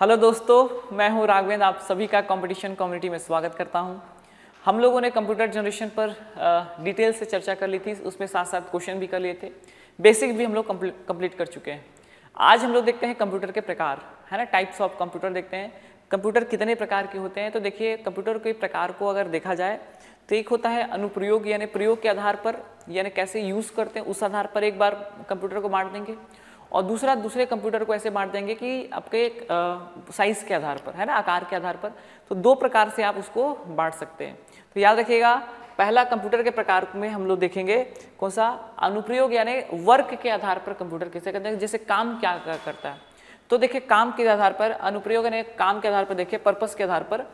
Hello दोस्तों, मैं हूँ राघवेंद्र, आप सभी का कंपटीशन कम्युनिटी में स्वागत करता हूँ। हम लोगों ने कंप्यूटर जनरेशन पर डिटेल से चर्चा कर ली थी, उसमें साथ साथ क्वेश्चन भी कर लिए थे। बेसिक भी हम लोग कंप्लीट कर चुके हैं। आज हम लोग देखते हैं कंप्यूटर के प्रकार, है ना? टाइप्स ऑफ़ कंप्यूटर देखते हैं। कंप्यूटर कितने प्रकार के होते हैं? तो देखिए कंप्यूटर के प्रकार को अगर देखा जाए तो एक होता है अनुप्रयोग, यानी प्रयोग के आधार पर, यानी कैसे यूज़ करते हैं, उस आधार पर एक बार कंप्यूटर को बांट देंगे। और दूसरा, दूसरे कंप्यूटर को ऐसे बांट देंगे कि आपके साइज़ के आधार पर, है ना, आकार के आधार पर। तो दो प्रकार से आप उसको बांट सकते हैं। तो याद रखिएगा, पहला कंप्यूटर के प्रकार में हम लोग देखेंगे, कौन सा? अनुप्रयोग यानी वर्क के आधार पर कंप्यूटर कैसे करते हैं, जैसे काम क्या करता है। तो देखिए, काम के आधार पर, अनुप्रयोग यानी काम के आधार पर देखिए पर्पस के आधार पर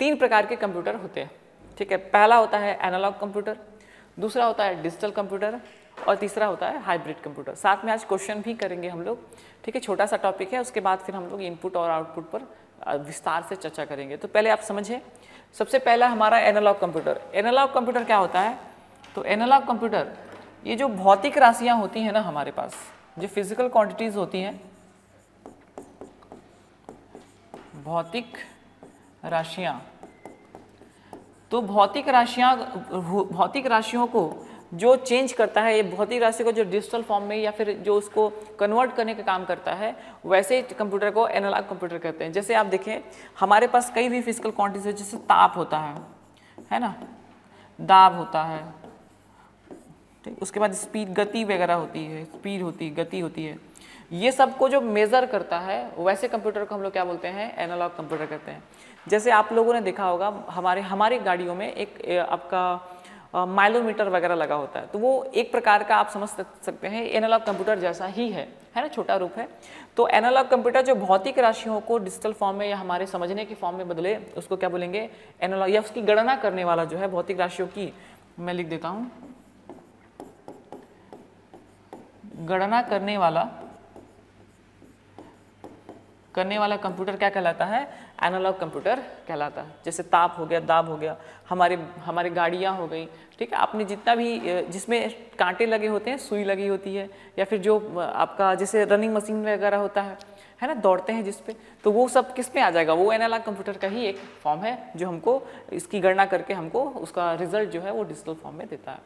तीन प्रकार के कंप्यूटर होते हैं। ठीक है, पहला होता है एनालॉग कंप्यूटर दूसरा होता है डिजिटल कंप्यूटर और तीसरा होता है हाइब्रिड कंप्यूटर साथ में आज क्वेश्चन भी करेंगे हम लोग। ठीक है, छोटा सा टॉपिक है, उसके बाद फिर हम लोग इनपुट और आउटपुट पर विस्तार से चर्चा करेंगे। तो पहले आप समझें। सबसे पहला हमारा एनालॉग कंप्यूटर एनालॉग कंप्यूटर क्या होता है? तो एनालॉग कंप्यूटर ये जो भौतिक राशियाँ होती हैं ना हमारे पास, जो फ़िज़िकल क्वांटिटीज़ होती हैं, भौतिक राशियाँ तो भौतिक राशियाँ भौतिक राशियों को जो चेंज करता है, ये भौतिक राशि को जो डिजिटल फॉर्म में या फिर जो उसको कन्वर्ट करने का काम करता है, वैसे कंप्यूटर को एनालॉग कंप्यूटर कहते हैं। जैसे आप देखें, हमारे पास कई भी फ़िज़िकल क्वांटिटीज है, जैसे ताप होता है है ना? दाब होता है, ठीक? उसके बाद स्पीड गति वगैरह होती है स्पीड होती है गति होती है। ये सबको जो मेज़र करता है, वैसे कंप्यूटर को हम लोग क्या बोलते हैं? एनालॉग कंप्यूटर कहते हैं। जैसे आप लोगों ने देखा होगा, हमारे, हमारी गाड़ियों में एक आपका माइलोमीटर वगैरह लगा होता है। तो वो एक प्रकार का आप समझ सकते हैं एनालॉग कंप्यूटर जैसा ही है। है ना? छोटा रूप है। तो एनालॉग कंप्यूटर जो भौतिक राशियों को डिजिटल फॉर्म में या हमारे समझने की फॉर्म में बदले, उसको क्या बोलेंगे? एनालॉग या उसकी गणना करने वाला जो है भौतिक राशियों की, मैं लिख देता हूँ। गणना करने वाला करने वाला कंप्यूटर क्या कहलाता है? एनालॉग कंप्यूटर कहलाता है। जैसे ताप हो गया, दाब हो गया, हमारे, हमारी गाड़ियाँ हो गई, ठीक है? आपने जितना भी जिसमें कांटे लगे होते हैं, सुई लगी होती है, या फिर जो आपका जैसे रनिंग मशीन वगैरह होता है है ना? दौड़ते हैं जिसपे तो वो सब किसमें आ जाएगा? वो एनालॉग कंप्यूटर का ही एक फॉर्म है, जो हमको, इसकी गणना करके हमको उसका रिज़ल्ट जो है वो डिजिटल फॉर्म में देता है।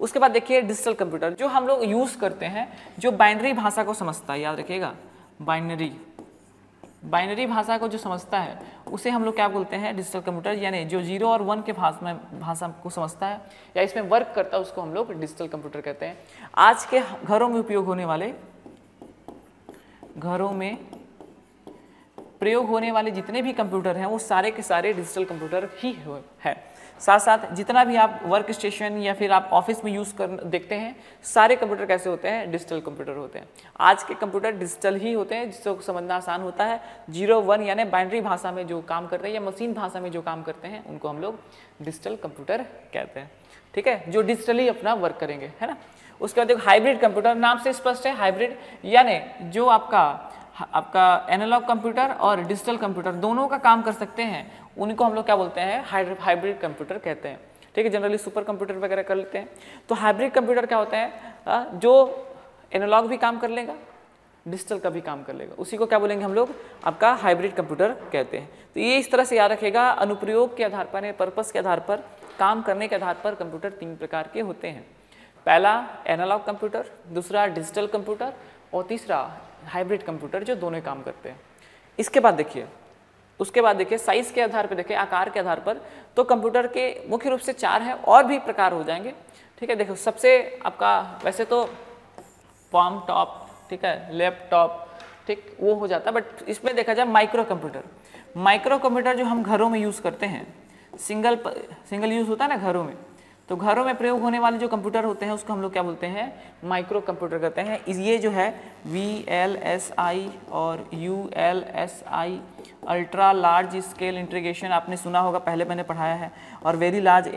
उसके बाद देखिए डिजिटल कंप्यूटर जो हम लोग यूज़ करते हैं, जो बाइनरी भाषा को समझता है, याद रखिएगा। बाइनरी बाइनरी भाषा को जो समझता है, उसे हम लोग क्या बोलते हैं? डिजिटल कंप्यूटर यानी जो ज़ीरो और वन के भाषा में, भाषा को समझता है, या इसमें वर्क करता है, उसको हम लोग डिजिटल कंप्यूटर कहते हैं। आज के घरों में उपयोग होने वाले, घरों में प्रयोग होने वाले जितने भी कंप्यूटर हैं, वो सारे के सारे डिजिटल कंप्यूटर ही, है। साथ साथ जितना भी आप वर्क स्टेशन या फिर आप ऑफ़िस में यूज़ कर, देखते हैं, सारे कंप्यूटर कैसे होते हैं? डिजिटल कंप्यूटर होते हैं। आज के कंप्यूटर डिजिटल ही होते हैं जिसको समझना आसान होता है। ज़ीरो वन यानी बाइंड्री भाषा में जो काम करते हैं या मशीन भाषा में जो काम करते हैं, उनको हम लोग डिजिटल कंप्यूटर कहते हैं। ठीक है? जो डिजिटली अपना वर्क करेंगे, है ना? उसके बाद देखो हाइब्रिड कंप्यूटर नाम से स्पष्ट है। हाइब्रिड यानी जो आपका आपका एनालॉग कंप्यूटर और डिजिटल कंप्यूटर दोनों का काम कर सकते हैं। उनको हम लोग क्या बोलते हैं? हाइब्रिड कंप्यूटर कहते हैं। ठीक है जनरली सुपर कंप्यूटर वगैरह कर लेते हैं। तो हाइब्रिड कंप्यूटर क्या होता है? जो एनालॉग भी काम कर लेगा डिजिटल का भी काम कर लेगा। उसी को क्या बोलेंगे हम लोग? आपका हाइब्रिड कंप्यूटर कहते हैं। तो ये इस तरह से याद रखेगा, अनुप्रयोग के आधार पर पर्पस के आधार पर, काम करने के आधार पर कंप्यूटर तीन प्रकार के होते हैं। पहला एनालॉग कंप्यूटर दूसरा डिजिटल कंप्यूटर और तीसरा हाइब्रिड कंप्यूटर जो दोनों काम करते हैं। इसके बाद देखिए, उसके बाद देखिए साइज़ के आधार पर देखिए, आकार के आधार पर तो कंप्यूटर के मुख्य रूप से चार हैं, और भी प्रकार हो जाएँगे। ठीक है, देखो, सबसे आपका, वैसे तो पॉम टॉप ठीक है लैपटॉप ठीक, वो हो जाता है बट इसमें देखा जाए माइक्रो कंप्यूटर माइक्रो कंप्यूटर जो हम घरों में यूज़ करते हैं सिंगल सिंगल यूज़ होता है ना, घरों में तो घरों में प्रयोग होने वाले जो कंप्यूटर होते हैं, उसको हम लोग क्या बोलते हैं? माइक्रो कंप्यूटर कहते हैं। ये जो है वी एल एस आई और U L S I ultra large scale integration आपने सुना होगा, पहले मैंने पढ़ाया है। और वेरी लार्ज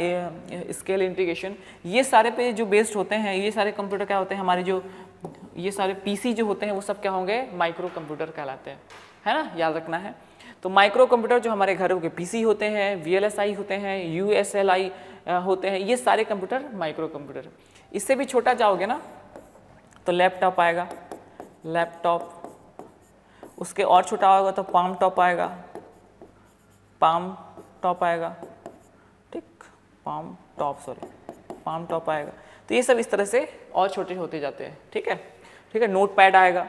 स्केल इंटीग्रेशन ये सारे पे जो बेस्ड होते हैं, ये सारे कंप्यूटर क्या होते हैं? हमारे जो, ये सारे पीसी जो होते हैं, वो सब क्या होंगे? माइक्रो कंप्यूटर कहलाते हैं। है ना? याद रखना है। तो माइक्रो कंप्यूटर जो हमारे घरों के पीसी होते हैं वीएलएसआई होते हैं, यू होते हैं, ये सारे कंप्यूटर माइक्रो कंप्यूटर इससे भी छोटा जाओगे ना तो लैपटॉप आएगा, लैपटॉप, उसके और छोटा होगा तो पाम टॉप आएगा, पाम टॉप आएगा, ठीक, palmtop, sorry, palmtop आएगा। तो ये सब इस तरह से और छोटे होते जाते हैं, ठीक है? ठीक है नोट पैड आएगा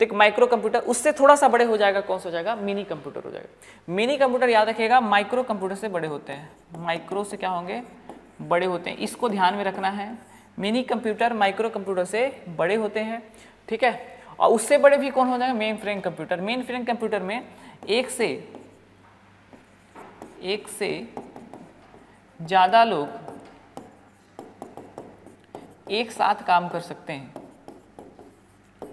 तो एक माइक्रो कंप्यूटर उससे थोड़ा सा बड़े हो जाएगा, कौन सा हो जाएगा? मिनी कंप्यूटर हो जाएगा। मिनी कंप्यूटर याद रखिएगा माइक्रो कंप्यूटर से बड़े होते हैं। माइक्रो से क्या होंगे? बड़े होते हैं। इसको ध्यान में रखना है। मिनी कंप्यूटर माइक्रो कंप्यूटर से बड़े होते हैं। ठीक है? और उससे बड़े भी कौन हो जाएँगे? Mainframe computer mainframe computer में एक से एक से ज़्यादा लोग एक साथ काम कर सकते हैं।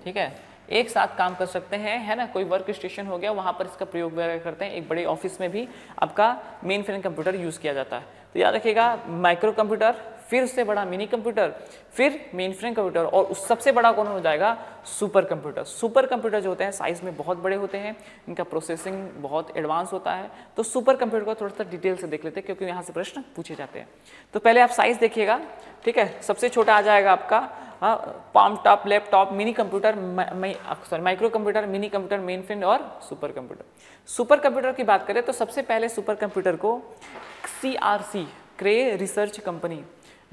ठीक है? एक साथ काम कर सकते हैं, है ना? कोई वर्क स्टेशन हो गया, वहाँ पर इसका प्रयोग वगैरह करते हैं। एक बड़े ऑफ़िस में भी आपका मेन फ्रेम कंप्यूटर यूज़ किया जाता है। तो याद रखिएगा माइक्रो कंप्यूटर फिर उससे बड़ा मिनी कंप्यूटर फिर मेन फ्रेम कंप्यूटर और उस सबसे बड़ा कौन हो जाएगा? सुपर कंप्यूटर सुपर कंप्यूटर जो होते हैं साइज़ में बहुत बड़े होते हैं, इनका प्रोसेसिंग बहुत एडवांस होता है। तो सुपर कंप्यूटर को थोड़ा सा डिटेल से देख लेते हैं, क्योंकि यहाँ से प्रश्न पूछे जाते हैं। तो पहले आप साइज़ देखिएगा, ठीक है? सबसे छोटा आ जाएगा आपका palmtop laptop minicomputer sorry microcomputer minicomputer mainframe और सुपर कंप्यूटर सुपर कंप्यूटर की बात करें तो सबसे पहले सुपर कंप्यूटर को C R C Cray research company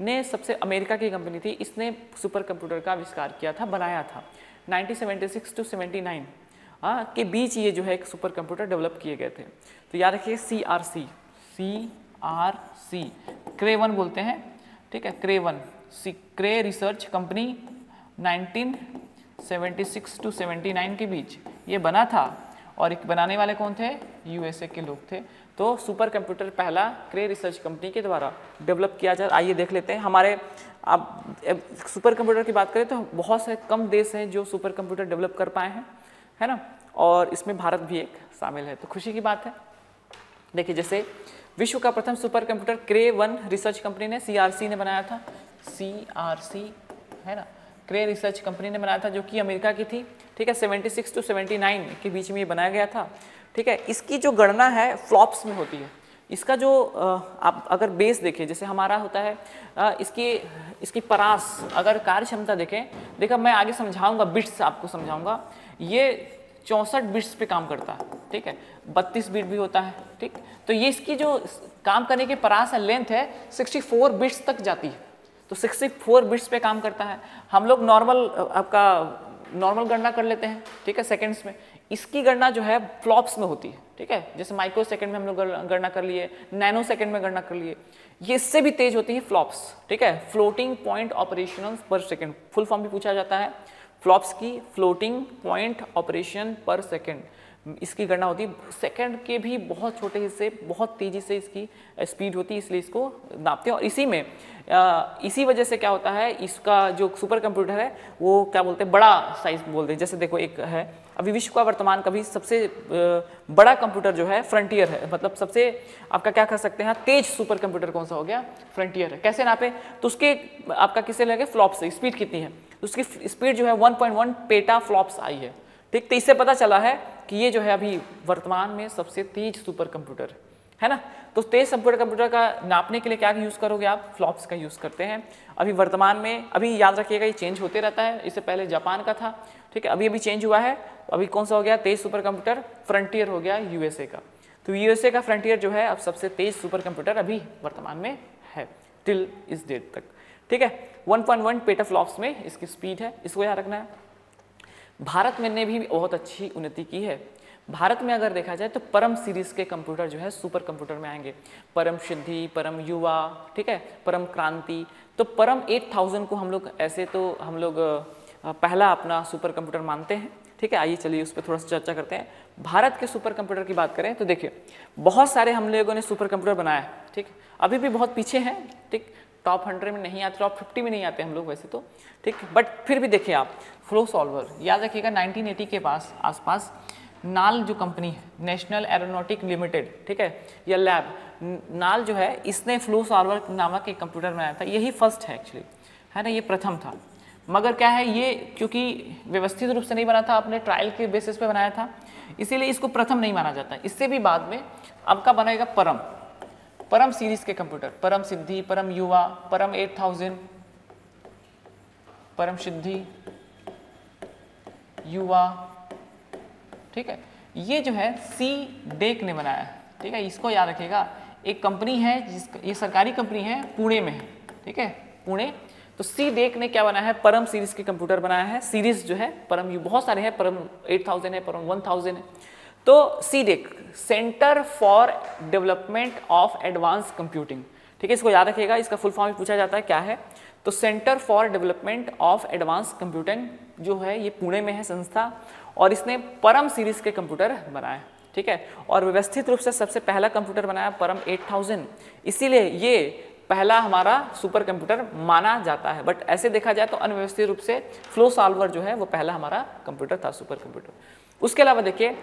ने सबसे अमेरिका की कंपनी थी, इसने सुपर कंप्यूटर का आविष्कार किया था, बनाया था। 1976 टू 79 हाँ के बीच ये जो है एक सुपर कंप्यूटर डेवलप किए गए थे। तो याद रखिए C R C C R C Cray one बोलते हैं, ठीक है Cray one C Cray research company 1976 to 79 के बीच ये बना था। और एक बनाने वाले कौन थे? यूएसए के लोग थे। तो सुपर कंप्यूटर पहला क्रे रिसर्च कंपनी के द्वारा डेवलप किया जाए। आइए देख लेते हैं। हमारे, अब सुपर कंप्यूटर की बात करें तो बहुत से कम देश हैं जो सुपर कंप्यूटर डेवलप कर पाए हैं, है ना? और इसमें भारत भी एक शामिल है। तो खुशी की बात है। देखिए, जैसे विश्व का प्रथम supercomputer Cray one research company ने सीआरसी ने बनाया था। सीआरसी है ना? क्रे रिसर्च कंपनी ने बनाया था जो कि अमेरिका की थी। ठीक है 76 टू 79 के बीच में ये बनाया गया था। ठीक है? इसकी जो गणना है फ्लॉप्स में होती है। इसका जो आप अगर बेस देखें, जैसे हमारा होता है इसकी इसकी परास, अगर कार्य क्षमता देखें, देखा मैं आगे समझाऊँगा बिट्स आपको समझाऊँगा। ये चौंसठ बिट्स पे काम करता है, ठीक है? बत्तीस बिट भी होता है, ठीक? तो ये इसकी जो काम करने की परास है लेंथ है 64 बिट्स तक जाती है। तो 64 बिट्स पे काम करता है। हम लोग नॉर्मल आपका नॉर्मल गणना कर लेते हैं, ठीक है सेकेंड्स में। इसकी गणना जो है फ्लॉप्स में होती है, ठीक है? जैसे माइक्रो सेकंड में हम लोग गणना कर लिए, नैनो सेकंड में गणना कर लिए, ये इससे भी तेज होती है फ्लॉप्स, ठीक है? Floating point operation per second, full form भी पूछा जाता है, फ्लॉप्स की floating point operation per second, इसकी गणना होती है, सेकेंड के भी बहुत छोटे हिस्से, बहुत तेज़ी से इसकी स्पीड होती है, इसलिए इसको नापते हैं, और इसी में इसी वजह से क्या होता है, इसका जो सुपर कंप्यूटर है, वो क्या बोलते हैं, बड़ा साइज़ बोलते हैं, जैसे देखो एक है अभी विश्व का वर्तमान का भी सबसे बड़ा कंप्यूटर जो है फ्रंटियर है। मतलब सबसे, आपका क्या कर सकते हैं, तेज सुपर कंप्यूटर कौन सा हो गया? फ्रंटियर है। कैसे नापे? तो उसके, आपका किसे लगे? फ्लॉप से। स्पीड कितनी है? तो उसकी स्पीड जो है 1.1 पेटा फ्लॉप्स आई है। ठीक? तो इससे पता चला है कि ये जो है अभी वर्तमान में सबसे तेज सुपर कंप्यूटर है। ना? तो तेज सुपर कंप्यूटर का नापने के लिए क्या यूज़ करोगे आप? फ्लॉप्स का यूज़ करते हैं। अभी वर्तमान में, अभी याद रखिएगा, ये चेंज होते रहता है। इससे पहले जापान का था, ठीक है? अभी अभी चेंज हुआ है। अभी कौन सा हो गया? तेज सुपर कंप्यूटर फ्रंटियर हो गया यूएसए का। तो यूएसए का फ्रंटियर जो है, अब सबसे तेज सुपर कंप्यूटर अभी वर्तमान में है टिल इस डेट तक। ठीक है? 1.1 पेटा फ्लॉप्स में इसकी स्पीड है। इसको याद रखना है। भारत में ने भी बहुत अच्छी उन्नति की है। भारत में अगर देखा जाए तो परम सीरीज़ के कंप्यूटर जो है सुपर कंप्यूटर में आएँगे। परम सिद्धि, परम युवा, ठीक है? परम क्रांति। तो परम 8000 को हम लोग ऐसे तो हम लोग पहला अपना सुपर कंप्यूटर मानते हैं, ठीक है? आइए चलिए उस पर थोड़ा सा चर्चा करते हैं। भारत के सुपर कंप्यूटर की बात करें तो देखिए, बहुत सारे हम लोगों ने सुपर कंप्यूटर बनाया, ठीक? अभी भी बहुत पीछे हैं, ठीक? टॉप हंड्रेड में नहीं आते टॉप फिफ्टी में नहीं आते हम लोग वैसे तो ठीक? बट फिर भी देखिए आप फ्लो सॉल्वर याद रखिएगा 1980 के पास, आसपास नाल जो कंपनी है, नेशनल एरोनॉटिक लिमिटेड, ठीक है, या लैब नाल जो है, इसने फ्लो सॉल्वर नामक एक कंप्यूटर बनाया था, यही फ़र्स्ट है एक्चुअली है ना, ये प्रथम था। मगर क्या है, ये क्योंकि व्यवस्थित रूप से नहीं बना था अपने ट्रायल के बेसिस पे बनाया था, इसीलिए इसको प्रथम नहीं माना जाता। इससे भी बाद में, अब का बनाएगा परम परम सीरीज़ के कंप्यूटर, परम सिद्धि, परम युवा, परम एट थाउज़ेंड परम सिद्धि, युवा ठीक है? ये जो है सी डेक ने बनाया ठीक है? इसको याद रखिएगा, एक कंपनी है जिस ये सरकारी कंपनी है, पुणे में है। ठीक है? पुणे। तो सी डेक ने क्या बनाया है? परम सीरीज़ के कंप्यूटर बनाया है। सीरीज़ जो है, परम, यू बहुत सारे हैं, परम 8000 है, परम 1000 है। तो C DAC centre for development of advance computing ठीक है? इसको याद रखिएगा, इसका फुल फॉर्म पूछा जाता है, क्या है? तो centre for development of advance computing जो है, ये पुणे में है संस्था। और इसने परम सीरीज़ के कंप्यूटर बनाए, ठीक है? और व्यवस्थित रूप से सबसे पहला कंप्यूटर बनाया, परम 8000 इसीलिए ये पहला हमारा सुपर कंप्यूटर माना जाता है। बट ऐसे देखा जाए तो अनव्यवस्थित रूप से फ्लो सॉल्वर जो है, वो पहला हमारा कंप्यूटर था सुपर कंप्यूटर उसके अलावा देखिए,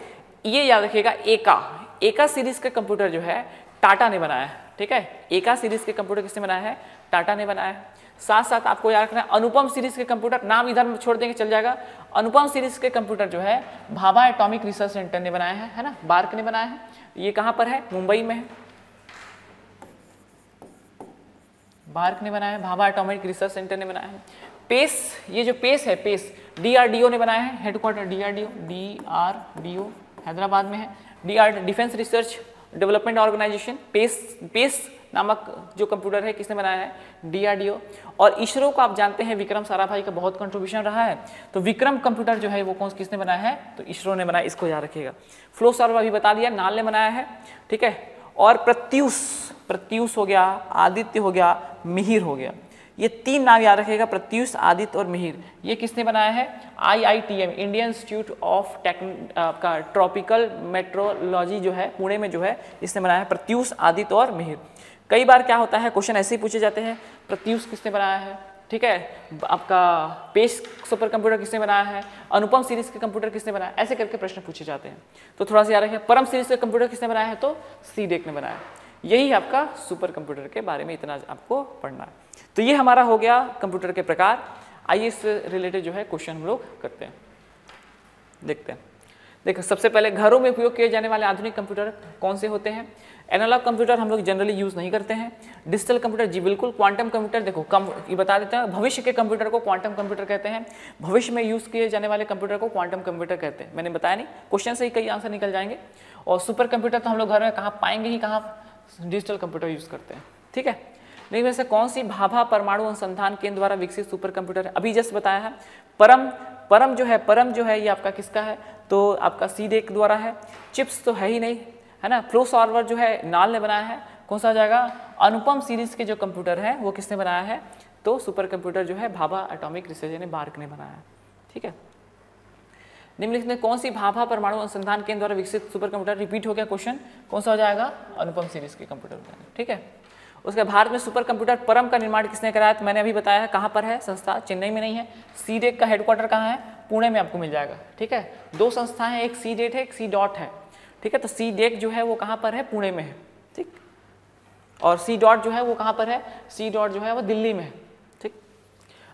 ये याद रखिएगा एका एका सीरीज़ का कंप्यूटर जो है टाटा ने बनाया ठीक है? एका सीरीज़ के कंप्यूटर किसने बनाया है? टाटा ने बनाया है। साथ साथ आपको याद रखना है अनुपम सीरीज़ के कंप्यूटर नाम इधर छोड़ देंगे, चल जाएगा। अनुपम सीरीज़ के कंप्यूटर जो है, भाभा एटॉमिक रिसर्च सेंटर ने बनाया है है ना? बार्क ने बनाया है। ये कहाँ पर है? मुंबई में है। बार्क ने बनाया है, भाभा एटॉमिक रिसर्च सेंटर ने बनाया है। पेस, ये जो पेस है, पेस डीआरडीओ ने बनाया है। हेडक्वार्टर डीआरडीओ डीआरडीओ हैदराबाद में है। DR defence research development organisation pace pace नामक जो कंप्यूटर है, किसने बनाया है? डीआरडीओ और इसरो को आप जानते हैं, विक्रम साराभाई का बहुत कंट्रीब्यूशन रहा है। तो विक्रम कंप्यूटर जो है, वो कौन, किसने बनाया है? तो इसरो ने बनाया, इसको याद रखिएगा। फ्लो सर्वर अभी बता दिया, नाल ने बनाया है, ठीक है? और प्रत्युष प्रत्युष हो गया, आदित्य हो गया, मिहिर हो गया। ये तीन नाम याद रखिएगा, प्रत्युष, आदित्य और मिहिर। ये किसने बनाया है? आईआईटीएम इंडियन इंस्टीट्यूट ऑफ़ टेक्न का ट्रॉपिकल मेट्रोलॉजी जो है, पुणे में जो है, इसने बनाया है, प्रत्युष, आदित्य और मिहिर। कई बार क्या होता है, क्वेश्चन ऐसे ही पूछे जाते हैं प्रत्युष किसने बनाया है? ठीक है? आपका पेश सुपर कंप्यूटर किसने बनाया है? अनुपम सीरीज़ के कंप्यूटर किसने बनाया ऐसे करके प्रश्न पूछे जाते हैं। तो थोड़ा सा याद रखिए, परम सीरीज़ का कंप्यूटर किसने बनाया है? तो सी डेक ने बनाया यही आपका सुपर कंप्यूटर के बारे में इतना आपको पढ़ना है। तो ये हमारा हो गया कंप्यूटर के प्रकार। आइए इससे रिलेटेड जो है क्वेश्चन हम लोग करते हैं। देखते हैं। देखो, सबसे पहले घरों में उपयोग किए जाने वाले आधुनिक कंप्यूटर कौन से होते हैं? एनालॉग कंप्यूटर हम लोग जनरली यूज़ नहीं करते हैं। डिजिटल कंप्यूटर जी बिल्कुल क्वांटम कंप्यूटर देखो, कम, ये बता देते हैं, भविष्य के कंप्यूटर को क्वांटम कंप्यूटर कहते हैं। भविष्य में यूज़ किए जाने वाले कंप्यूटर को क्वांटम कंप्यूटर कहते हैं। मैंने बताया नहीं क्वेश्चन से ही कई आंसर निकल जाएँगे। और सुपर कंप्यूटर तो हम लोग घर में कहाँ पाएँगे ही कहाँ डिजिटल कंप्यूटर यूज़ करते हैं। ठीक है? लेकिन वैसे कौन सी भाभा, परमाणु अनुसंधान केंद्र द्वारा विकसित सुपर कंप्यूटर है? अभी जस्ट बताया है। परम परम जो है, परम जो है, ये आपका किसका है? तो आपका सी डेक द्वारा है। चिप्स तो है ही नहीं। है ना? फ्लो सॉल्वर जो है, नाल ने बनाया है। कौन सा आ जाएगा? अनुपम सीरीज़ के जो कंप्यूटर है, वो किसने बनाया है? तो सुपर कंप्यूटर जो है, भाभा एटॉमिक रिसर्च ने बार्क ने बनाया है। ठीक है? निम्नलिखित में कौन सी भाभा परमाणु अनुसंधान केंद्र द्वारा विकसित सुपर कंप्यूटर रिपीट हो गया क्वेश्चन कौन सा हो जाएगा? अनुपम सीरीज़ के कंप्यूटर ठीक है? उसके भारत में सुपर कंप्यूटर परम का निर्माण किसने कराया? तो मैंने अभी बताया है, कहाँ पर है? संस्था चेन्नई में नहीं है। सी डेट का हेडक्वार्टर कहाँ है? पुणे में आपको मिल जाएगा। ठीक है? दो संस्थाएँ एक सी डेट है, एक सी डॉट है। ठीक है? तो सी डेक जो है वो कहाँ पर है? पुणे में है, ठीक? और सी डॉट जो है वो कहाँ पर है? सी डॉट जो है वो दिल्ली में है, ठीक?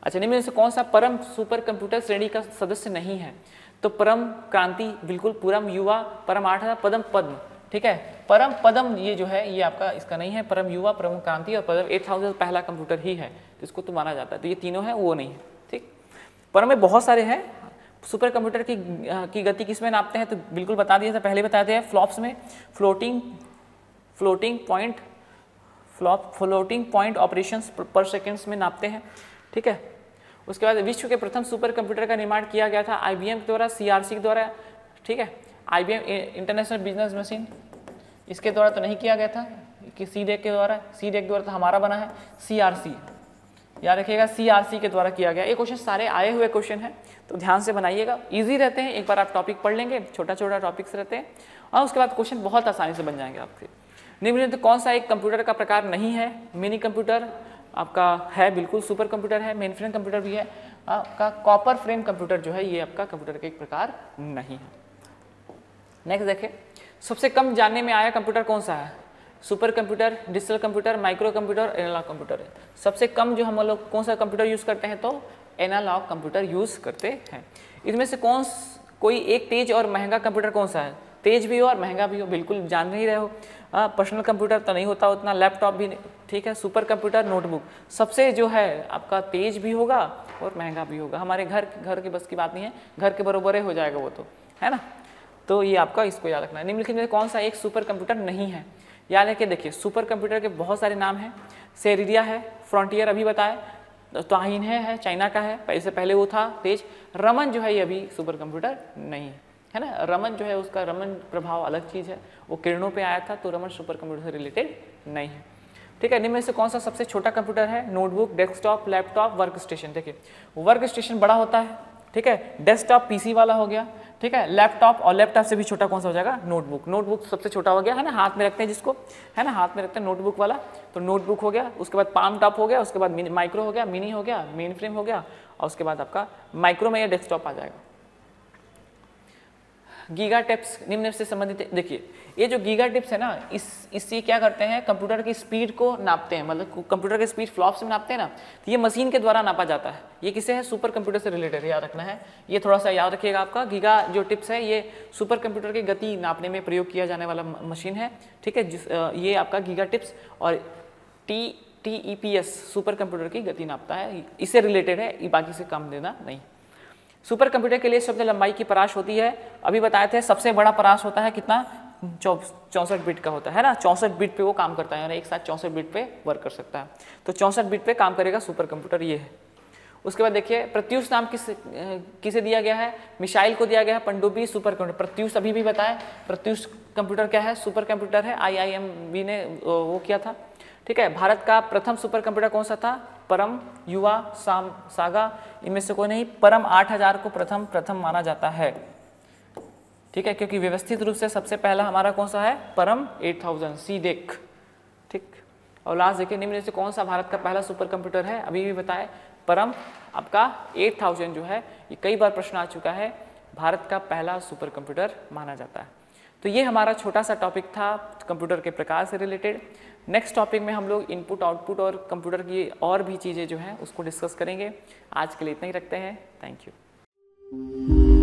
अच्छा निम्न से कौन सा परम सुपर कंप्यूटर श्रेणी का सदस्य नहीं है तो परम क्रांति बिल्कुल परम युवा, परम आठ पदम पद्म, ठीक है? परम पदम ये जो है, ये आपका इसका नहीं है, परम युवा, परम क्रांति और पदम एट थाउज़ेंड पहला कंप्यूटर ही है तो इसको तो माना जाता है तो ये तीनों है, वो नहीं है, ठीक? परम में बहुत सारे हैं सुपर कंप्यूटर की की गति किसमें नापते हैं तो बिल्कुल बता दिया था पहले बताते हैं फ्लॉप्स में floating floating point flop floating point operation per seconds में नापते हैं ठीक है उसके बाद विश्व के प्रथम सुपर कंप्यूटर का निर्माण किया गया था आईबीएम के द्वारा सीआरसी के द्वारा ठीक है आईबीएम इंटरनेशनल बिज़नेस मशीन इसके द्वारा तो नहीं किया गया था कि सी डेक के द्वारा सी डेक के द्वारा तो हमारा बना है सी आर सी याद रखिएगा सी के द्वारा किया गया। ये क्वेश्चन सारे आए हुए क्वेश्चन हैं तो ध्यान से बनाइएगा। इजी रहते हैं, एक बार आप टॉपिक पढ़ लेंगे छोटा छोटा टॉपिक्स रहते हैं, और उसके बाद क्वेश्चन बहुत आसानी से बन जाएँगे आपके। निम्नलिखित कौन सा एक कंप्यूटर का प्रकार नहीं है? मिनी कंप्यूटर आपका है बिल्कुल सुपर कंप्यूटर है मेन फ्रेम कंप्यूटर भी है, आपका कॉपर फ्रेम कंप्यूटर जो है, ये आपका कंप्यूटर का एक प्रकार नहीं है। नेक्स्ट देखें सबसे कम जानने में आया कंप्यूटर कौन सा है? Supercomputer digital computer microcomputer analogue computer सबसे कम जो हम लोग कौन सा कंप्यूटर यूज़ करते हैं तो एनालॉग कंप्यूटर यूज़ करते हैं। इसमें से कौन कोई एक तेज और महँगा कंप्यूटर कौन सा है? तेज भी हो और महँगा भी हो, बिल्कुल जान नहीं रहे हो। पर्सनल कंप्यूटर तो नहीं होता उतना लैपटॉप भी ठीक है? सुपर कंप्यूटर नोटबुक सबसे जो है, आपका तेज भी होगा और महँगा भी होगा। हमारे घर घर की बस की बात नहीं है, घर के बरोबर हो जाएगा वो तो है ना? तो ये आपका इसको याद रखना है। निम्नलिखित में कौन सा एक सुपर कंप्यूटर नहीं है? याद रखिए देखिए सुपर कंप्यूटर के बहुत सारे नाम हैं। सेरिडिया है फ्रंटियर अभी बताए ताहिन है, है चाइना का है इससे पहले वो था तेज। रमन जो है ये अभी सुपर कंप्यूटर नहीं है है ना? रमन जो है उसका रमन प्रभाव अलग चीज़ है। वो किरणों पे आया था तो रमन सुपर कंप्यूटर से रिलेटेड नहीं है। ठीक है इनमें से कौन सा सबसे छोटा कंप्यूटर है? Notebook desktop laptop work station देखिए वर्क स्टेशन बड़ा होता है ठीक है? डेस्कटॉप पीसी वाला हो गया। ठीक है? लैपटॉप और लैपटॉप से भी छोटा कौन सा हो जाएगा? नोटबुक नोटबुक सबसे छोटा हो गया, है ना? हाथ में रखते हैं जिसको, है ना? हाथ में रखते हैं नोटबुक वाला तो नोटबुक हो गया, उसके बाद पाम टॉप हो गया, उसके बाद माइक्रो हो गया मिनी हो गया मेन फ्रेम हो गया, और उसके बाद आपका माइक्रो में या डेस्कटॉप आ जाएगा। गीगा टिप्स निम्न से संबंधित देखिए, ये जो गीगा टिप्स है ना, इस, इससे क्या करते हैं, कंप्यूटर की स्पीड को नापते हैं मतलब कंप्यूटर की स्पीड फ्लॉप्स में नापते हैं ना तो ये मशीन के द्वारा नापा जाता है। ये किसे है? सुपर कंप्यूटर से रिलेटेड याद रखना है। ये थोड़ा सा याद रखिएगा आपका, गीगा जो टिप्स है, ये सुपर कंप्यूटर की गति नापने में प्रयोग किया जाने वाला मशीन है, ठीक है? जिस ये आपका गीगा टिप्स और T T E P S supercomputer की गति नापता है इससे रिलेटेड है बाकी से काम देना नहीं। सुपर कंप्यूटर के लिए सबसे लंबाई की पराश होती है। अभी बताए थे, सबसे बड़ा पराश होता है कितना? चौंसठ बिट का होता है ना? चौंसठ बिट पे वो काम करता है एक साथ चौंसठ बिट पे वर्क कर सकता है। तो चौंसठ बिट पे काम करेगा सुपर कंप्यूटर ये है। उसके बाद देखिए, प्रत्युष नाम किस, किसे दिया गया है? मिसाइल को दिया गया है पंडुबी सुपर कंप्यूटर प्रत्युष अभी भी बताए, प्रत्युष कंप्यूटर क्या है? सुपर कंप्यूटर है आईआईएमबी ने, वो किया था। ठीक है, भारत का प्रथम सुपर कंप्यूटर कौन सा था? परम युवा साम सागा, इनमें से कोई नहीं, परम 8000 को प्रथम प्रथम माना जाता है। ठीक है? क्योंकि व्यवस्थित रूप से सबसे पहला हमारा कौन सा है? परम 8000 सी डेक ठीक? और लास्ट देखिए, निम्न से कौन सा भारत का पहला सुपर कंप्यूटर है? अभी भी बताए। परम, आपका 8000 जो है, ये कई बार प्रश्न आ चुका है। भारत का पहला सुपर कंप्यूटर माना जाता है। तो ये हमारा छोटा सा टॉपिक था कंप्यूटर के प्रकार से रिलेटेड नेक्स्ट टॉपिक में हम लोग इनपुट आउटपुट और कंप्यूटर की और भी चीज़ें जो हैं, उसको डिस्कस करेंगे। आज के लिए इतना ही रखते हैं। Thank you